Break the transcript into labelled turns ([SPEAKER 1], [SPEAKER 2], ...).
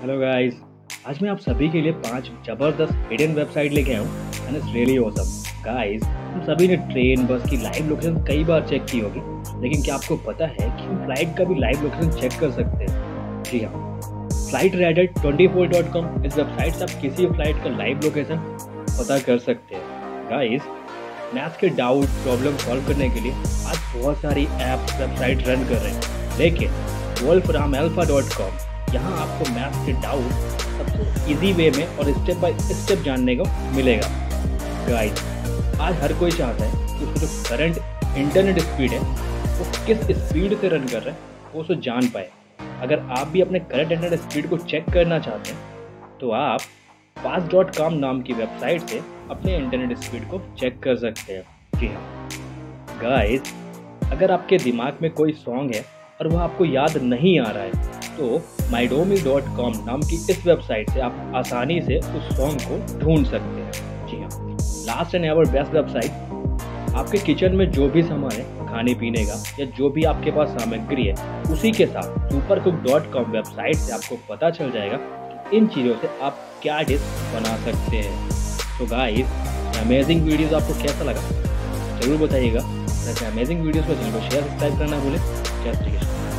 [SPEAKER 1] Hello guys आज मैं आप सभी के लिए पाँच ज़बरदस्त हिडन वेबसाइट लेके आया हूँ। And it's really awesome guys हम सभी ने ट्रेन बस की लाइव लोकेशन कई बार चेक की होगी। लेकिन क्या आपको पता है कि हम फ़्लाइट का भी लाइव लोकेशन चेक कर सकते हैं? जी हाँ। Flight radar twenty four dot com इस वेबसाइट से आप किसी फ़्लाइट का लाइव लोकेशन पता कर सकते हैं। गाइस मैथ्स के डाउट प्रॉब्लम सॉल्व करने के लिए आज बहुत सारी ऐप वेबसाइट रन कर रहे हैं। लेकिन Wolfram alpha dot com यहाँ आपको मैथ्स के डाउट सबसे इजी वे में और स्टेप बाय स्टेप जानने को मिलेगा। गाइस आज हर कोई चाहता है कि उसको जो करंट इंटरनेट स्पीड है, वो किस स्पीड से रन कर रहा है, वो उसको जान पाए। अगर आप भी अपने करंट इंटरनेट स्पीड को चेक करना चाहते हैं तो आप पास डॉट कॉम नाम की वेबसाइट से अपने इंटरनेट स्पीड को चेक कर सकते हैं। जी हाँ। गाइस अगर आपके दिमाग में कोई सॉन्ग है और वह आपको याद नहीं आ रहा है तो माइडोमी डॉट कॉम नाम की इस वेबसाइट से आप आसानी से उस सॉन्ग को ढूंढ सकते हैं। जी हाँ last and ever best website आपके किचन में जो भी सामान है, खाने पीने का, या जो भी आपके पास सामग्री है, उसी के साथ super cook dot com website से आपको पता चल जाएगा इन चीज़ों से आप क्या डिश बना सकते हैं। तो गाइस अमेजिंग वीडियोस आपको कैसा लगा? ज़रूर बताइएगा। ऐसे अमेजिंग वीडियोस को चैनल को शेयर सब्सक्राइब करना भूलें। जय श्री कृष्ण।